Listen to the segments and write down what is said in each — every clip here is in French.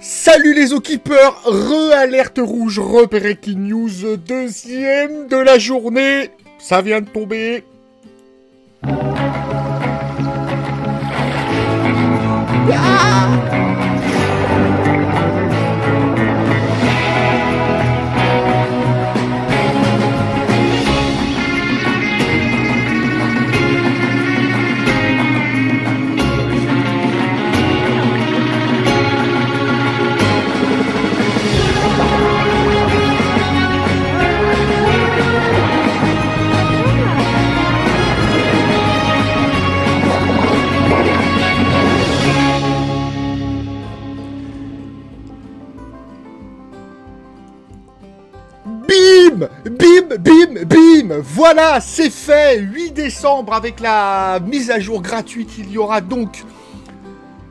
Salut les Okeepers, re-alerte rouge, re-breaking news, deuxième de la journée, ça vient de tomber. Ah Bim Bim Bim Voilà, c'est fait 8 décembre avec la mise à jour gratuite, il y aura donc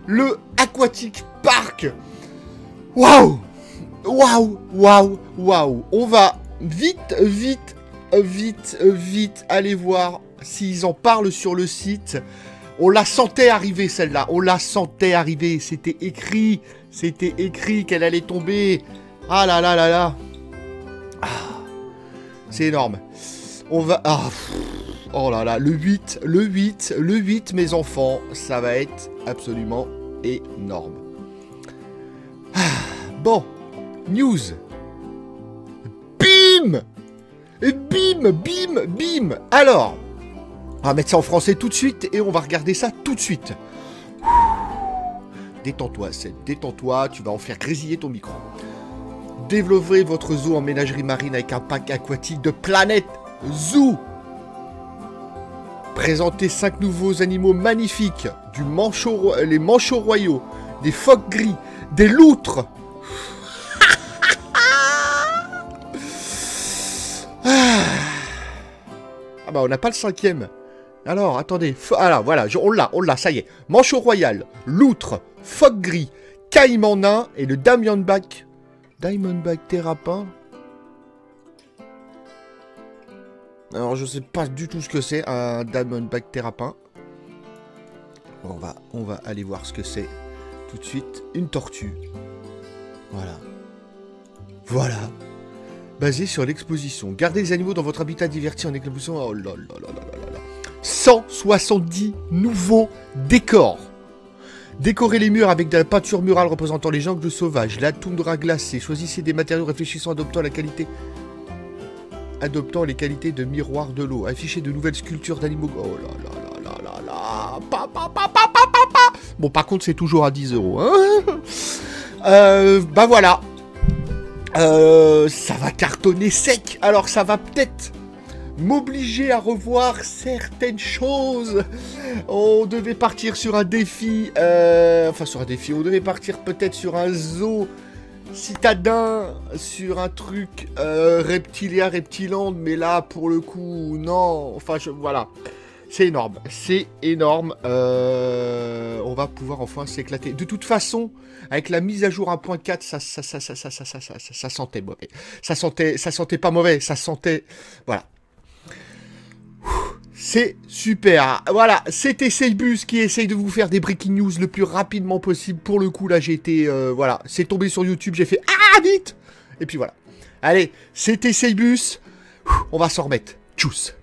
le Aquatic Park. Waouh Waouh Waouh Waouh On va vite, vite, vite, vite aller voir s'ils en parlent sur le site. On la sentait arriver celle-là, on la sentait arriver, c'était écrit, c'était écrit qu'elle allait tomber. Ah là là là là. C'est énorme. On va... Ah, oh là là, le 8, le 8, le 8, mes enfants, ça va être absolument énorme. Ah, bon, news. Bim Bim, bim, bim Alors, on va mettre ça en français tout de suite et on va regarder ça tout de suite. Détends-toi, Seth, détends-toi, tu vas en faire grésiller ton micro. Développez votre zoo en ménagerie marine avec un pack aquatique de Planète Zoo. Présentez 5 nouveaux animaux magnifiques, du manchot, les manchots royaux, des phoques gris, des loutres. ah bah on n'a pas le cinquième. Alors, attendez. Alors, voilà, on l'a, on l'a, ça y est. Manchot royal, loutre, phoque gris, caïman nain et le Diamondback. Diamondback thérapin. Alors, je sais pas du tout ce que c'est, un Diamondback thérapin. On va, on va aller voir ce que c'est tout de suite. Une tortue. Voilà. Voilà. Basé sur l'exposition. Gardez les animaux dans votre habitat diverti en exposition. Oh là là là là là là. 170 nouveaux décors. Décorez les murs avec de la peinture murale représentant les jungles sauvages, la toundra glacée. Choisissez des matériaux réfléchissant adoptant la qualité adoptant les qualités de miroir de l'eau. Affichez de nouvelles sculptures d'animaux. Oh là là là là. Bon, par contre, c'est toujours à 10 euros. Hein euh, bah voilà. Euh, ça va cartonner sec. Alors, ça va peut-être m'obliger à revoir certaines choses. On devait partir sur un défi, euh, enfin sur un défi, on devait partir peut-être sur un zoo citadin, sur un truc euh, reptilien, reptiland, mais là pour le coup, non, enfin voilà. C'est énorme, c'est énorme. Euh, on va pouvoir enfin s'éclater. De toute façon, avec la mise à jour 1.4, ça, ça, ça, ça, ça, ça, ça, ça, ça sentait mauvais. Ça sentait, ça sentait pas mauvais, ça sentait, voilà. C'est super. Voilà, c'était Seibus qui essaye de vous faire des breaking news le plus rapidement possible. Pour le coup, là, j'ai été... Euh, voilà, c'est tombé sur YouTube, j'ai fait... Ah, vite Et puis voilà. Allez, c'était Seibus. On va s'en remettre. Tchuss